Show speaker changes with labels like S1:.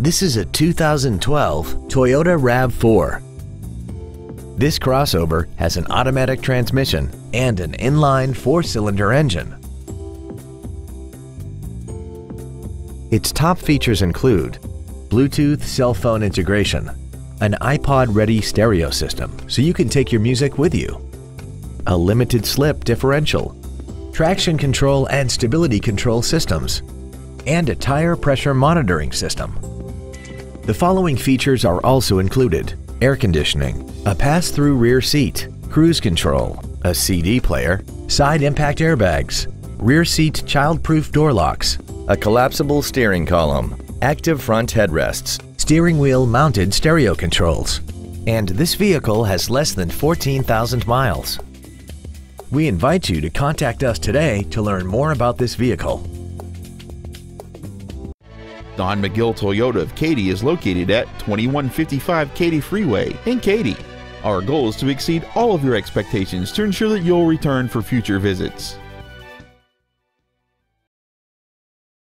S1: This is a 2012 Toyota RAV4. This crossover has an automatic transmission and an inline four-cylinder engine. Its top features include Bluetooth cell phone integration, an iPod-ready stereo system so you can take your music with you, a limited slip differential, traction control and stability control systems, and a tire pressure monitoring system. The following features are also included. Air conditioning, a pass-through rear seat, cruise control, a CD player, side impact airbags, rear seat child-proof door locks, a collapsible steering column, active front headrests, steering wheel mounted stereo controls, and this vehicle has less than 14,000 miles. We invite you to contact us today to learn more about this vehicle.
S2: Don McGill Toyota of Katy is located at 2155 Katy Freeway in Katy. Our goal is to exceed all of your expectations to ensure that you'll return for future visits.